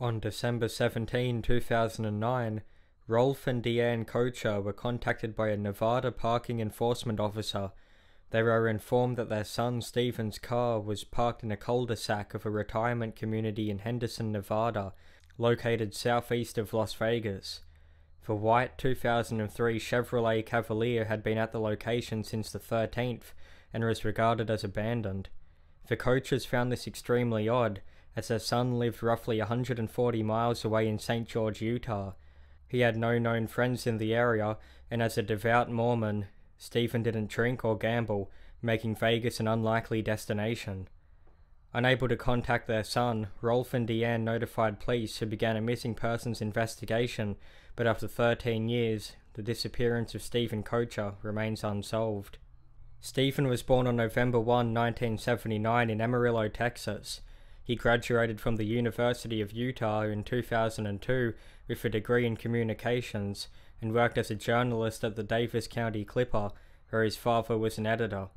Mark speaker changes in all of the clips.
Speaker 1: On December 17, 2009, Rolf and Deanne Koecher were contacted by a Nevada parking enforcement officer. They were informed that their son Steven's car was parked in a cul-de-sac of a retirement community in Henderson, Nevada, located southeast of Las Vegas. The white 2003 Chevrolet Cavalier had been at the location since the 13th and was regarded as abandoned. The Koechers found this extremely odd, as their son lived roughly 140 miles away in St. George, Utah. He had no known friends in the area, and as a devout Mormon, Steven didn't drink or gamble, making Vegas an unlikely destination. Unable to contact their son, Rolf and Deanne notified police who began a missing persons investigation, but after 13 years, the disappearance of Steven Koecher remains unsolved. Steven was born on November 1, 1979 in Amarillo, Texas. He graduated from the University of Utah in 2002 with a degree in communications and worked as a journalist at the Davis County Clipper, where his father was an editor.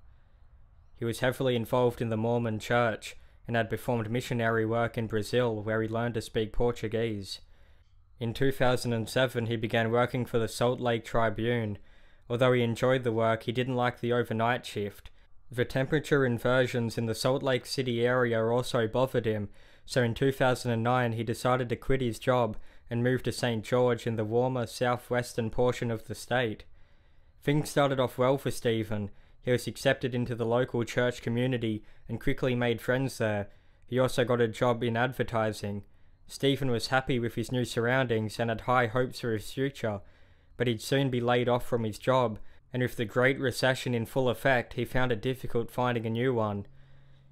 Speaker 1: He was heavily involved in the Mormon Church and had performed missionary work in Brazil, where he learned to speak Portuguese. In 2007, he began working for the Salt Lake Tribune. Although he enjoyed the work, he didn't like the overnight shift the temperature inversions in the Salt Lake City area also bothered him, so in 2009 he decided to quit his job and move to St. George in the warmer southwestern portion of the state. Things started off well for Steven. He was accepted into the local church community and quickly made friends there. He also got a job in advertising. Steven was happy with his new surroundings and had high hopes for his future, but he'd soon be laid off from his job and with the Great Recession in full effect, he found it difficult finding a new one.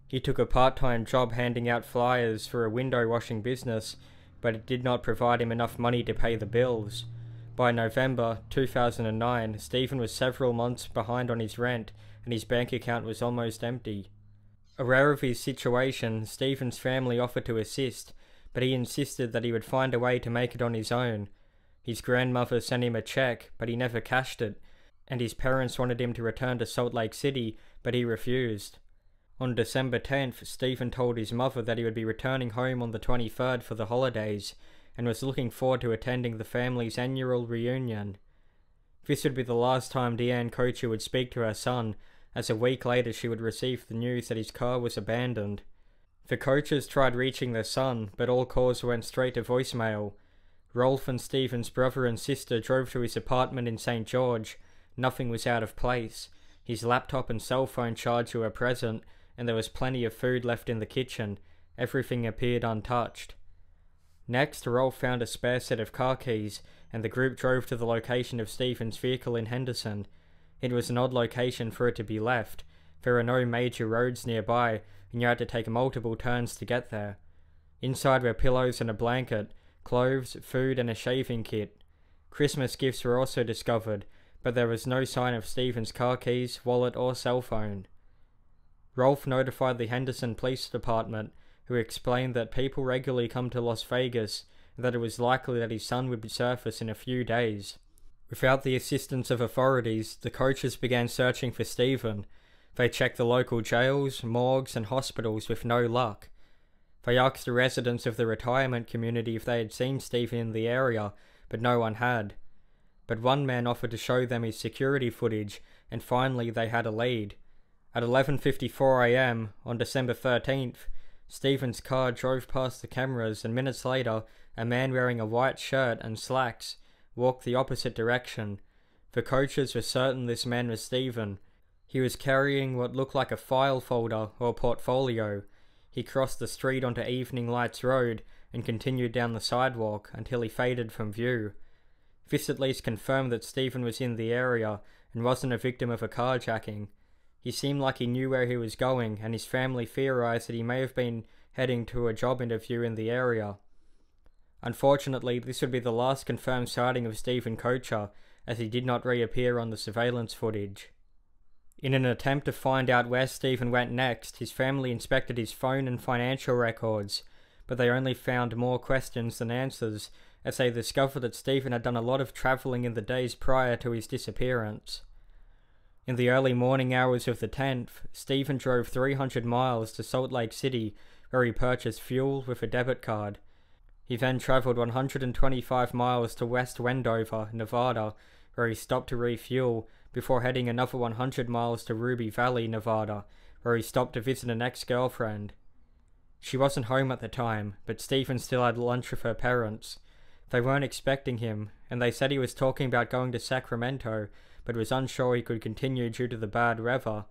Speaker 1: He took a part time job handing out flyers for a window washing business, but it did not provide him enough money to pay the bills. By November 2009, Steven was several months behind on his rent, and his bank account was almost empty. Aware of his situation, Steven's family offered to assist, but he insisted that he would find a way to make it on his own. His grandmother sent him a check, but he never cashed it, and his parents wanted him to return to Salt Lake City, but he refused. On December 10th, Steven told his mother that he would be returning home on the 23rd for the holidays and was looking forward to attending the family's annual reunion. This would be the last time Deanne Koecher would speak to her son, as a week later she would receive the news that his car was abandoned. The Koechers tried reaching their son, but all calls went straight to voicemail. Rolf and Steven's brother and sister drove to his apartment in St. George, Nothing was out of place. His laptop and cell phone charger were present, and there was plenty of food left in the kitchen. Everything appeared untouched. Next, Rolf found a spare set of car keys, and the group drove to the location of Steven's vehicle in Henderson. It was an odd location for it to be left. There were no major roads nearby, and you had to take multiple turns to get there. Inside were pillows and a blanket, clothes, food, and a shaving kit. Christmas gifts were also discovered, but there was no sign of Steven's car keys, wallet, or cell phone. Rolf notified the Henderson Police Department, who explained that people regularly come to Las Vegas and that it was likely that his son would surface in a few days. Without the assistance of authorities, the Koechers began searching for Steven. They checked the local jails, morgues, and hospitals with no luck. They asked the residents of the retirement community if they had seen Steven in the area, but no one had but one man offered to show them his security footage, and finally they had a lead. At 11:54 a.m. on December 13th, Steven's car drove past the cameras, and minutes later, a man wearing a white shirt and slacks walked the opposite direction. The Koechers were certain this man was Steven. He was carrying what looked like a file folder or portfolio. He crossed the street onto Evening Lights Road and continued down the sidewalk until he faded from view. This at least confirmed that Steven was in the area and wasn't a victim of a carjacking. He seemed like he knew where he was going, and his family theorized that he may have been heading to a job interview in the area. Unfortunately, this would be the last confirmed sighting of Steven Koecher, as he did not reappear on the surveillance footage. In an attempt to find out where Steven went next, his family inspected his phone and financial records, but they only found more questions than answers as they discovered that Steven had done a lot of travelling in the days prior to his disappearance. In the early morning hours of the 10th, Steven drove 300 miles to Salt Lake City where he purchased fuel with a debit card. He then travelled 125 miles to West Wendover, Nevada, where he stopped to refuel before heading another 100 miles to Ruby Valley, Nevada, where he stopped to visit an ex girlfriend. She wasn't home at the time, but Steven still had lunch with her parents. They weren't expecting him, and they said he was talking about going to Sacramento, but was unsure he could continue due to the bad weather.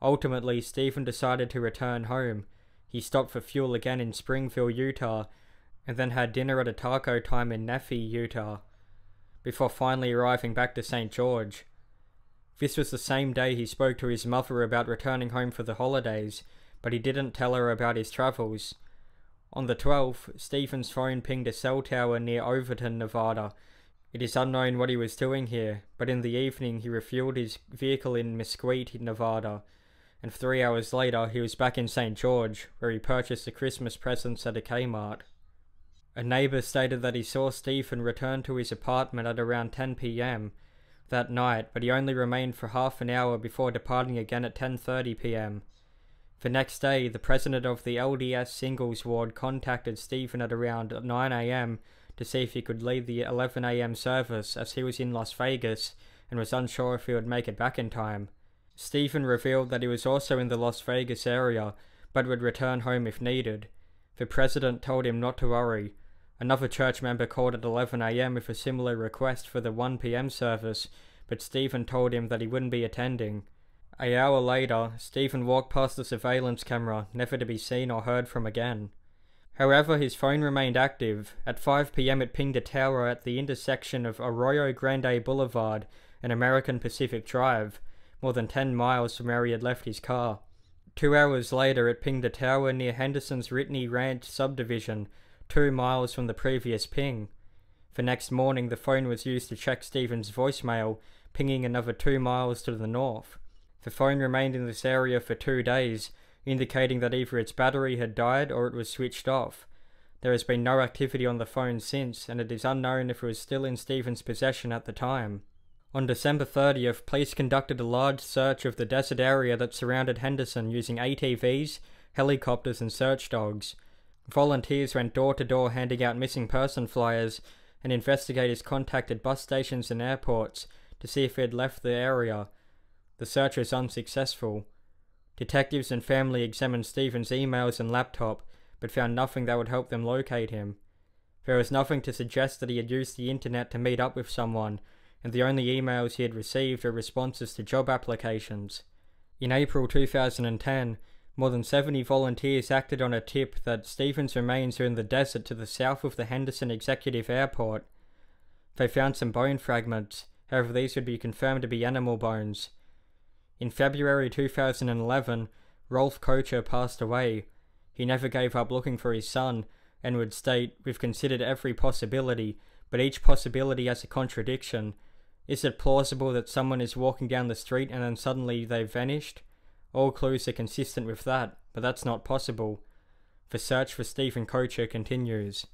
Speaker 1: Ultimately, Steven decided to return home. He stopped for fuel again in Springville, Utah, and then had dinner at a taco time in Nephi, Utah, before finally arriving back to St. George. This was the same day he spoke to his mother about returning home for the holidays, but he didn't tell her about his travels. On the 12th, Steven's phone pinged a cell tower near Overton, Nevada. It is unknown what he was doing here, but in the evening he refueled his vehicle in Mesquite, Nevada, and three hours later he was back in St. George, where he purchased the Christmas presents at a Kmart. A neighbor stated that he saw Steven return to his apartment at around 10 p.m. that night, but he only remained for half an hour before departing again at 10:30 p.m. The next day, the president of the LDS singles ward contacted Steven at around 9 a.m. to see if he could leave the 11 a.m. service as he was in Las Vegas and was unsure if he would make it back in time. Steven revealed that he was also in the Las Vegas area but would return home if needed. The president told him not to worry. Another church member called at 11 a.m. with a similar request for the 1 p.m. service, but Steven told him that he wouldn't be attending. A hour later, Steven walked past the surveillance camera, never to be seen or heard from again. However, his phone remained active. At 5 pm, it pinged a tower at the intersection of Arroyo Grande Boulevard and American Pacific Drive, more than 10 miles from where he had left his car. Two hours later, it pinged a tower near Henderson's Whitney Ranch subdivision, two miles from the previous ping. The next morning, the phone was used to check Steven's voicemail, pinging another two miles to the north. The phone remained in this area for two days, indicating that either its battery had died or it was switched off. There has been no activity on the phone since, and it is unknown if it was still in Steven's possession at the time. On December 30th, police conducted a large search of the desert area that surrounded Henderson using ATVs, helicopters, and search dogs. Volunteers went door to door handing out missing person flyers, and investigators contacted bus stations and airports to see if he had left the area, the search was unsuccessful. Detectives and family examined Steven's emails and laptop, but found nothing that would help them locate him. There was nothing to suggest that he had used the internet to meet up with someone, and the only emails he had received were responses to job applications. In April 2010, more than 70 volunteers acted on a tip that Steven's remains were in the desert to the south of the Henderson Executive Airport. They found some bone fragments, however, these would be confirmed to be animal bones. In February 2011, Rolf Koecher passed away. He never gave up looking for his son and would state, We've considered every possibility, but each possibility has a contradiction. Is it plausible that someone is walking down the street and then suddenly they've vanished? All clues are consistent with that, but that's not possible. The search for Steven Koecher continues.